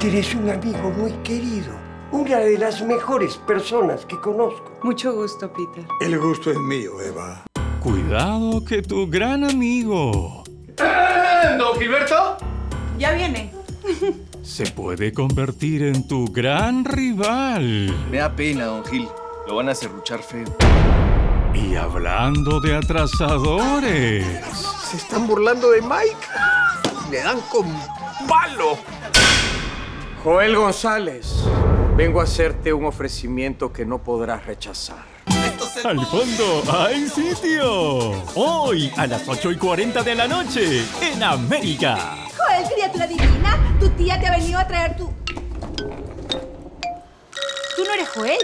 Peter es un amigo muy querido. Una de las mejores personas que conozco. Mucho gusto, Peter. El gusto es mío, Eva. Cuidado que tu gran amigo ¡Eh, ¿Don Gilberto? Ya viene. se puede convertir en tu gran rival. Me da pena, don Gil. Lo van a serruchar feo. Y hablando de atrasadores, Se están burlando de Mike. Le dan con palo. Joel González, vengo a hacerte un ofrecimiento que no podrás rechazar. al fondo hay sitio. Hoy a las 8 y 40 de la noche en América. Joel, criatura divina, tu tía te ha venido a traer tu... Tú no eres Joel.